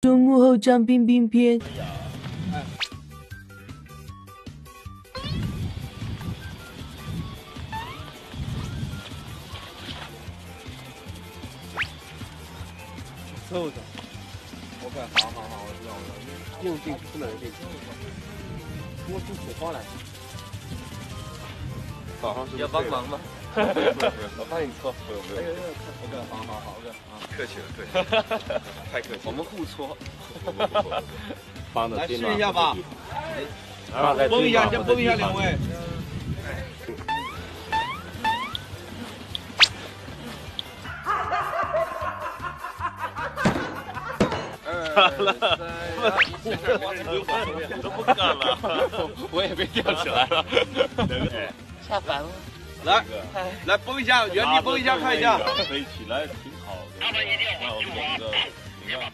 说幕后张冰冰篇。凑合。OK，好好好，我知道了。硬劲不能硬。我出火花来。早上是要帮忙吗？我帮你搓。不用不用。，OK，好客气了客气了，太客气。我们互搓。来试一下吧。来崩一下，先崩一下两位。好了，都不干了，我也被吊起来了，下凡了。来，来崩一下，原地崩一下，看一下。飞起来挺好的。他们一定要往右啊！